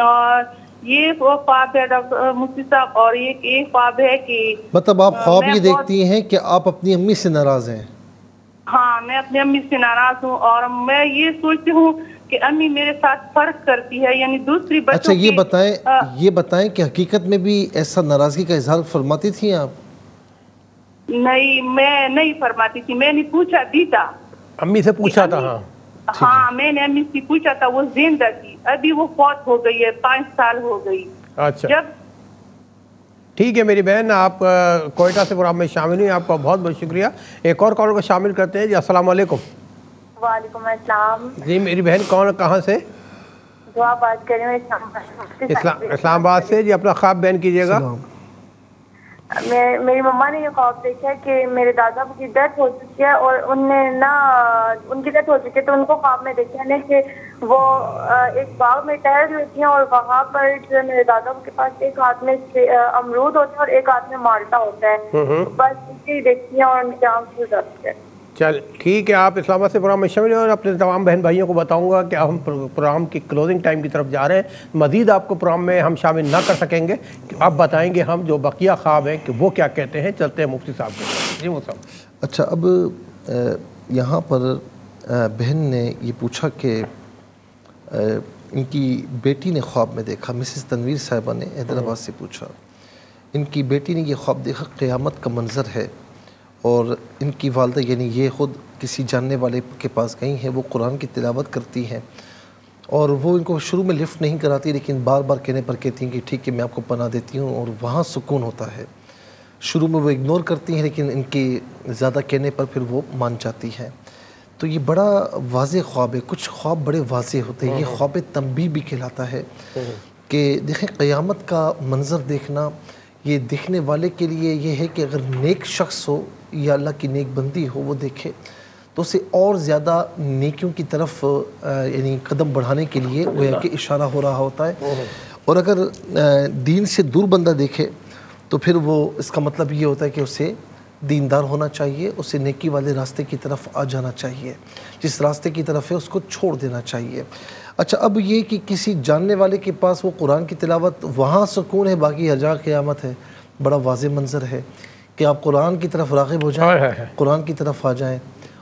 और ये वो ख्वाब है डॉक्टर मुफ्ती साहब और ये एक ख्वाब है कि मतलब आप ख्वाब ये देखती हैं कि आप अपनी अम्मी से नाराज़ हैं। हाँ मैं अपनी अम्मी से नाराज़ हूँ और मैं ये सोचती हूँ कि अम्मी मेरे साथ फ़र्क करती है यानी दूसरी बच्चों अच्छा ये बताएँ अ, ये बताएँ कि हकीकत में भी ऐसा नाराज़गी का इजहार फरमाती थी आप? नहीं मैं नहीं फरमाती थी मैंने पूछा दीदा। अम्मी से पूछा था हाँ। हाँ मैंने अम्मी से पूछा था वो ज़िंदा थी। अभी वो फौत हो गई है पाँच साल हो गई। अच्छा। जब ठीक है मेरी बहन आप कोयटा से प्रोग्राम में शामिल हुई आपका बहुत बहुत शुक्रिया। एक और कॉलर को शामिल करते हैं जी अस्सलाम वालेकुम। वालेकुम अस्सलाम। जी मेरी बहन कौन कहाँ से? दुआ बात कर रही हूँ इस्लाम इस्लामाबाद से जी अपना ख्वाब बयान कीजिएगा। मैं मेरी मम्मा ने ये ख्वाब देखा है कि मेरे दादा की डेथ हो चुकी है और उनने ना उनकी डेथ हो चुकी है तो उनको ख्वाब में देखा है कि वो एक बाग में टहल रही थी और वहाँ पर जो है मेरे दादा के पास एक हाथ में अमरूद होता है और एक हाथ में माल्टा होता है। बस बस इसी देखती है और उनकी आँख खुल जाती है। चल ठीक है आप इस्लामाबाद से प्रोग्राम में शामिल हैं और अपने तमाम बहन भाइयों को बताऊँगा कि हम प्रोग्राम की क्लोजिंग टाइम की तरफ़ जा रहे हैं। मजीद आपको प्रोग्राम में हम शामिल ना कर सकेंगे। आप बताएँगे हम जो बकिया ख्वाब हैं कि वो क्या कहते हैं। चलते हैं मुफ्ती साहब के। जी मुफ्ती अच्छा अब यहाँ पर बहन ने ये पूछा कि इनकी बेटी ने ख्वाब में देखा। मिसेस तनवीर साहिबा ने हैदराबाद से पूछा इनकी बेटी ने ये ख्वाब देखा क़यामत का मंज़र है। और इनकी वालदा यानी ये ख़ुद किसी जानने वाले के पास गई हैं वो कुरान की तिलावत करती हैं। और वो इनको शुरू में लिफ्ट नहीं कराती लेकिन बार बार कहने पर कहती हैं कि ठीक है मैं आपको पना देती हूँ और वहाँ सुकून होता है। शुरू में वो इग्नोर करती हैं लेकिन इनके ज़्यादा कहने पर फिर वो मान जाती हैं। तो ये बड़ा वाज ख्वाब है कुछ ख्वाब बड़े वाज होते हैं। ये ख्वाब तंबी भी कहलाता है कि देखें क़यामत का मंज़र देखना ये देखने वाले के लिए ये है कि अगर नेक शख्स हो या अल्लाह की नेक बंदी हो वो देखे। तो उसे और ज़्यादा नेकियों की तरफ़ यानी कदम बढ़ाने के लिए वो कि इशारा हो रहा होता है। और अगर दीन से दूर बंदा देखे तो फिर वो इसका मतलब ये होता है कि उसे दीनदार होना चाहिए उसे नेकी वाले रास्ते की तरफ़ आ जाना चाहिए। जिस रास्ते की तरफ़ है उसको छोड़ देना चाहिए। अच्छा अब ये कि किसी जानने वाले के पास वो कुरान की तिलावत वहाँ सुकून है बाकी हजा क़यामत है बड़ा वाज मंज़र है। कि आप कुरान की तरफ़ राग़िब हो जाएँ कुरान की तरफ़ आ जाएँ।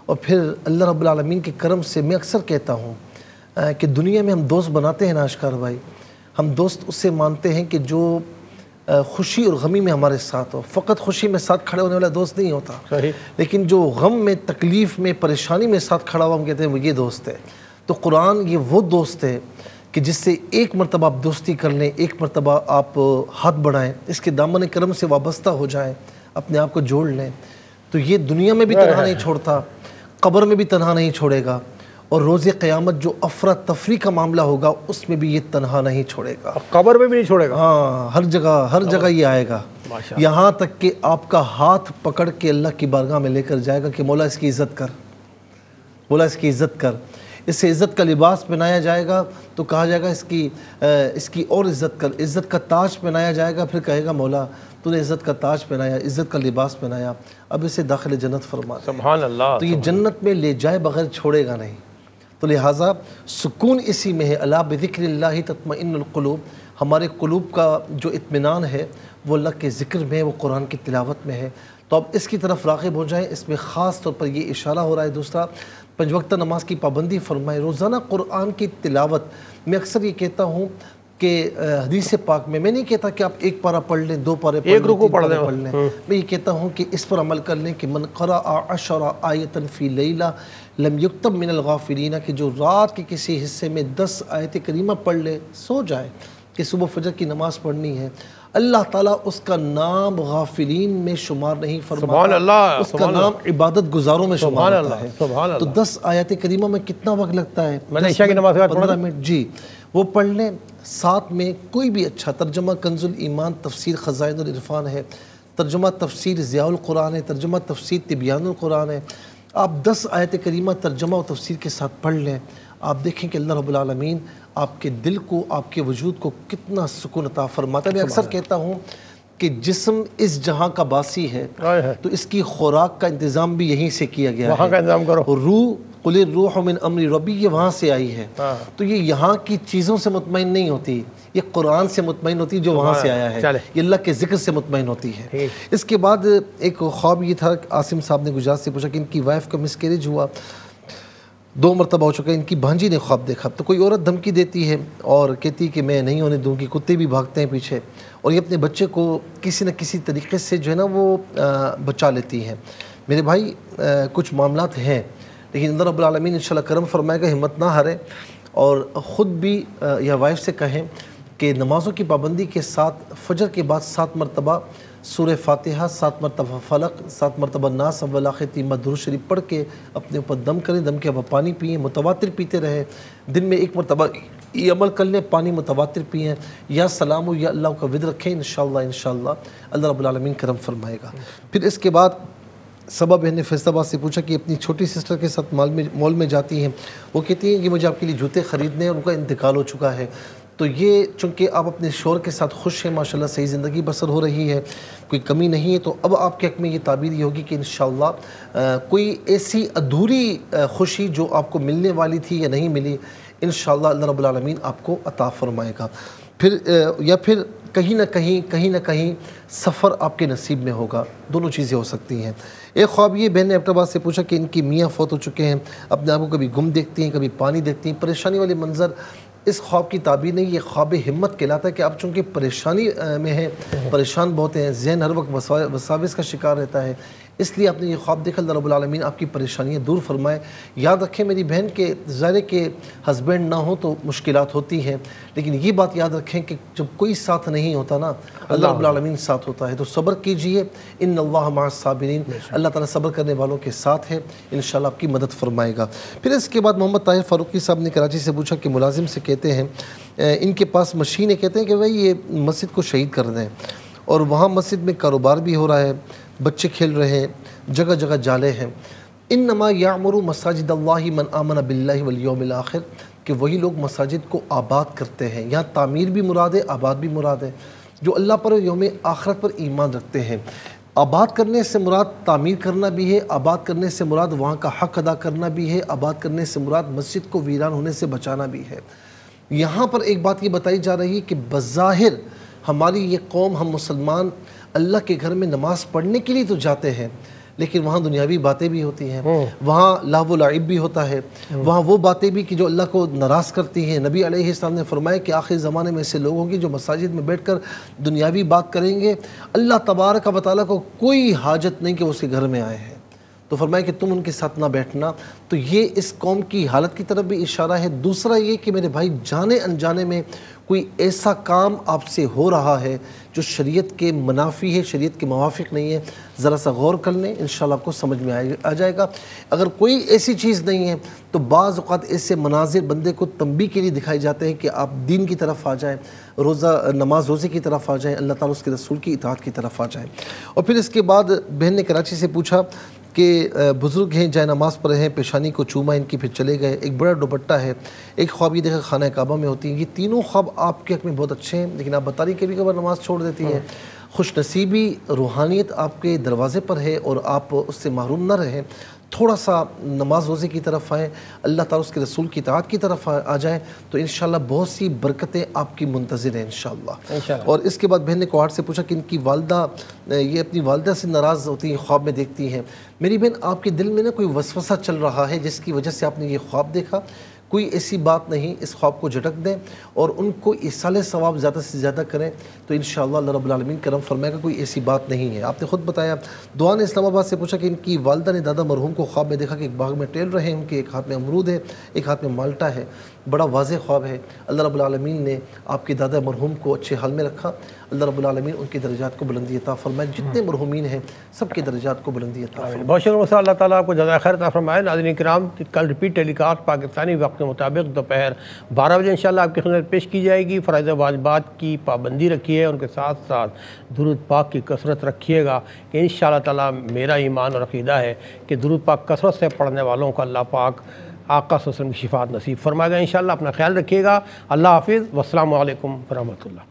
और फिर अल्लाह रब्बुल आलमीन के करम से मैं अक्सर कहता हूँ कि दुनिया में हम दोस्त बनाते हैं ना आशकार भाई। हम दोस्त उससे मानते हैं कि जो खुशी और गमी में हमारे साथ हो। फ़कत खुशी में साथ खड़े होने वाला दोस्त नहीं होता। लेकिन जो गम में तकलीफ़ में परेशानी में साथ खड़ा हुआ हम कहते हैं वो ये दोस्त है। तो कुरान ये वो दोस्त है कि कि जिससे एक मरतबा आप दोस्ती कर लें एक मरतबा आप हाथ बढ़ाएँ इसके दामन करम से वाबस्ता हो जाएँ। अपने आप को जोड़ लें। तो ये दुनिया में भी तनहा नहीं छोड़ता कब्र में भी तनहा नहीं छोड़ेगा और रोज़ क़यामत जो अफरा तफरी का मामला होगा उसमें भी ये तनहा नहीं छोड़ेगा। कब्र में भी नहीं छोड़ेगा। हाँ हर जगह हर जगह ये आएगा। यहाँ तक कि आपका हाथ पकड़ के अल्लाह की बारगाह में लेकर जाएगा कि मौला इसकी इज़्ज़त कर बोला इसकी इज़्ज़त कर। इससे इज़्ज़त का लिबास पहनाया जाएगा तो कहा जाएगा इसकी इसकी और इज़्ज़त कर। इज़्ज़त का ताज पहनाया जाएगा फिर कहेगा मौला तूने इज़्ज़त का ताज पहनाया इज़्ज़त का लिबास पहनाया अब इसे दाखिल जन्नत फरमा अल्लाह तो ये जन्नत में ले जाए बगैर छोड़ेगा नहीं। तो लिहाजा सुकून इसी में है। अला बिक्र तत्मिनक़लूब हमारे कलूब का जो इत्मीनान है वो अल्लाह के ज़िक्र में वो कुरान की तिलावत में है। तो अब इसकी तरफ़ रागब हो जाएँ। इसमें ख़ास तौर पर ये इशारा हो रहा है दूसरा पंज वक्त नमाज़ की पाबंदी फरमाए। रोज़ाना कुरान की तिलावत। मैं अक्सर ये कहता हूँ कि हदीस पाक में। मैं नहीं कहता कि आप एक पारा पढ़ लें दो पारे एक रुको पढ़ लें। पढ़ लें। मैं ये कहता हूँ कि इस पर अमल कर लें कि मन करा अशरा आयतन फ़ी लैला लम युक्तब मिनल गाफिरीना कि जो रात के किसी हिस्से में दस आयत करीमा पढ़ लें सो जाए। कि सुबह फजर की नमाज़ पढ़नी है। अल्लाह ताला उसका नाम गाफिलीन में शुमार नहीं फरमाता उसका नाम इबादत गुजारों में शुमार होता है। तो दस आयत करीमा में कितना वक्त लगता है? मैंने ईशा की नमाज़ पंद्रह मिनट जी। वो पढ़ लें साथ में कोई भी अच्छा तर्जमा कंजुल ईमान तफसीर ख़जाइन इरफान है तर्जमा तफसीर ज़ियाउल कुरान है तर्जमा तफसीर तिबियानुल कुरान है। आप दस आयत करीमा तर्जमा और तफसीर के साथ पढ़ लें आप देखें कि अल्लाह रबालमीन आपके दिल को आपके वजूद को कितना सुकून अता फरमाता है। मैं अक्सर कहता हूँ कि जिसम इस जहाँ का बासी है है। तो इसकी खुराक का इंतज़ाम भी यहीं से किया गया वहाँ का इंतज़ाम करो। रूह कुल रूह मिन अमरी रबी ये वहाँ से आई है। हाँ। तो ये यहाँ की चीज़ों से मुतमिन नहीं होती ये कुरान से मुतमिन होती जो वहाँ से आया है। ये अल्लाह के ज़िक्र से मुतमिन होती है। इसके बाद एक ख्वाब ये था आसिम साहब ने गुजरात से पूछा कि इनकी वाइफ का मिसकेरेज हुआ। दो मरतबा हो चुका है, इनकी भांजी ने ख्वाब देखा। तो कोई औरत धमकी देती है और कहती है कि मैं नहीं होने दूँगी, कुत्ते भी भागते हैं पीछे। और ये अपने बच्चे को किसी न किसी तरीके से जो है ना वो बचा लेती हैं। मेरे भाई कुछ मामला हैं, लेकिन अंदर रबालमीन इन करम फरमाएगा, हिम्मत ना हारे। और ख़ुद भी या वाइफ से कहें कि नमाज़ों की पाबंदी के साथ, फजर के बाद सात मरतबा सूर फातिहा, सात मरतबा फ़लक, सात मरतबा नास अव्वलाखती मधुर शरीफ पढ़ के अपने ऊपर दम करें, दम के अब पानी पिए, मुतवातिर पीते रहें। दिन में एक मरतबा ये अमल कर लें, पानी मुतवातिर पिए। या सलाम, या अल्लाह का विद रखें इन शाला अल्लाह रबालमीन करम फरमाएगा। फिर इसके बाद सबा बहन ने फैसलाबाद से पूछा कि अपनी छोटी सिस्टर के साथ मॉल में मॉल में जाती हैं। वो कहती हैं कि मुझे आपके लिए जूते ख़रीदने हैं, उनका इंतकाल हो चुका है। तो ये चूँकि आप अपने शोर के साथ खुश हैं, माशाल्लाह सही ज़िंदगी बसर हो रही है, कोई कमी नहीं है तो अब आपके हक में ये ताबीर ये होगी कि इन कोई ऐसी अधूरी खुशी जो आपको मिलने वाली थी या नहीं मिली इन रबालमीन आपको अता फ़रमाएगा। फिर या फिर कहीं ना कहीं कहीं ना कहीं सफ़र आपके नसीब में होगा, दोनों चीज़ें हो सकती हैं। एक ख्वाब ये बहन ने अपनाबाद से पूछा कि इनकी मियाँ फौत हो चुके हैं, अपने आप को कभी गुम देखती हैं, कभी पानी देखती हैं, परेशानी वाले मंजर इस ख्वाब की ताबीर नहीं, ये ख्वाब हिम्मत कहलाता है कि आप चूँकि परेशानी में हैं, परेशान बहुत हैं, जहन हर वक्त वसाविस का शिकार रहता है। इसलिए आपने ये ख्वाब देखा अल्लाह रबालमीन आपकी परेशानियाँ दूर फरमाए। याद रखें मेरी बहन के ज़ारे के हस्बैंड ना हो तो मुश्किल होती हैं लेकिन ये बात याद रखें कि जब कोई साथ नहीं होता ना अल्लाह रबालमीन साथ होता है। तो सब्र कीजिए इन साबिरीन। अल्लाह ताला सब्र करने वालों के साथ है इन आपकी मदद फरमाएगा। फिर इसके बाद मोहम्मद ताहिर फ़ारूकी साहब ने कराची से पूछा कि मुलाजिम से कहते हैं इनके पास मशीनें कहते हैं कि भाई ये मस्जिद को शहीद कर दें। और वहाँ मस्जिद में कारोबार भी हो रहा है बच्चे खेल रहे हैं जगह जगह जाले हैं। इन नमा यामर मसाजिद मन आमन बिल्लामिल आखिर, कि वही लोग मसाजिद को आबाद करते हैं। यहाँ तामीर भी मुराद है, आबाद भी मुराद है, जो अल्लाह पर योम आखरत पर ईमान रखते हैं। आबाद करने से मुराद तामीर करना भी है, आबाद करने से मुराद वहाँ का हक अदा करना भी है, आबाद करने से मुराद मस्जिद को वीरान होने से बचाना भी है। यहाँ पर एक बात ये बताई जा रही है कि बज़ाहिर हमारी ये कौम, हम मुसलमान अल्लाह के घर में नमाज़ पढ़ने के लिए तो जाते हैं लेकिन वहाँ दुनियावी बातें भी होती हैं। हम्म। वहाँ लाइब भी होता है। हम्म। वहाँ वो बातें भी कि जो अल्लाह को नाराज़ करती हैं। नबी अलैहिस्सलाम ने फरमाया कि आखिर ज़माने में ऐसे लोग होंगे जो मसाजिद में बैठ कर दुनियावी बात करेंगे अल्लाह तबारक व ताली को कोई हाजत नहीं कि वो उसके घर में आए हैं। तो फरमाया कि तुम उनके साथ ना बैठना। तो ये इस कौम की हालत की तरफ़ भी इशारा है। दूसरा ये कि मेरे भाई जाने अनजाने में कोई ऐसा काम आपसे हो रहा है जो शरीयत के मुनाफी है, शरीयत के मुआफ़ नहीं है, ज़रा सा गौर कर लें इन आपको समझ में आ जाएगा। अगर कोई ऐसी चीज़ नहीं है तो बाज़ात ऐसे मनाजिर बंदे को तंबी के लिए दिखाए जाते हैं कि आप दीन की तरफ़ आ जाएँ, रोज़ा, नमाज़, रोज़े की तरफ़ आ जाएँ, अल्लाह ताला उसके रसूल की इतहात की तरफ़ आ जाएँ। और फिर इसके बाद बहन ने कराची से पूछा कि बुज़ुर्ग हैं, जाए नमाज़ पर हैं, पेशानी को चूमा, इनकी फिर चले गए। एक बड़ा दुपट्टा है, एक ख्वाब, ये देखा खाना काबा में होती है। ये तीनों ख्वाब आपके हक में बहुत अच्छे हैं, लेकिन आप बता रही कभी कभार नमाज़ छोड़ देती हैं। खुश नसीबी रूहानियत आपके दरवाज़े पर है और आप उससे महरूम ना रहें। थोड़ा सा नमाज़ रोज़े की तरफ़ आएँ अल्लाह ताला उसके रसूल की इतात की तरफ़ आ, जाएँ तो इन बहुत सी बरकतें आपकी मुंतज़र हैं इन और इसके बाद बहन ने कोहाट से पूछा कि इनकी वालदा ये अपनी वालदा से नाराज़ होती हैं ख्वाब में देखती हैं। मेरी बहन आपके दिल में ना कोई वसवसा चल रहा है जिसकी वजह से आपने ये ख्वाब देखा? कोई ऐसी बात नहीं, इस ख्वाब को झटक दें और उनको इसाल सवाब ज़्यादा से ज़्यादा करें। तो इन रबालमीन करम फरमाएगा, कोई ऐसी बात नहीं है। आपने ख़ुद बताया, दुआ ने इस्लामाबाद से पूछा कि इनकी वालदा ने दादा मरहूम को ख्वाब में देखा कि एक बाग में टेल रहे हैं, उनके एक हाथ में अमरूद है, एक हाथ में माल्टा है। बड़ा वाज ख्वाब है। अल्लाह रबालमीन ने आपके दादा मरहूम को अच्छे हाल में रखा। अल्लाह रबालमीन उनके दर्जात को बुलंदी अता फरमाए। जितने मरहूमिन हैं सबके दर्जात को बुलंदी अता बहुत शुक्र अल्लाह ताला आपको ज़्यादा खैर फरमाए। नाजन कराम कल रिपीट टेलीकास्ट पाकिस्तानी वक्त के मुताबिक दोपहर बारह बजे इंशाल्लाह आपकी खिदमत पेश की जाएगी। फ़राइज़ वाजबात की पाबंदी रखी है उनके साथ साथ दुरुद पाक की कसरत रखिएगा कि इन ताला मेरा ईमान और अकीदा है कि दुरुद पाक कसरत से पढ़ने वालों को अल्लाह पाक आका वसलम की शिफात नसीब फरमाएगा। इन अपना ख्याल रखिएगा। अल्लाह हाफिज़। वसलम वरहमल